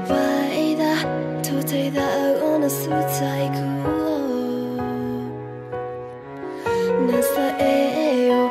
goodbye da Today da ona sutsaiku Nasa e yo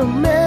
I'm man.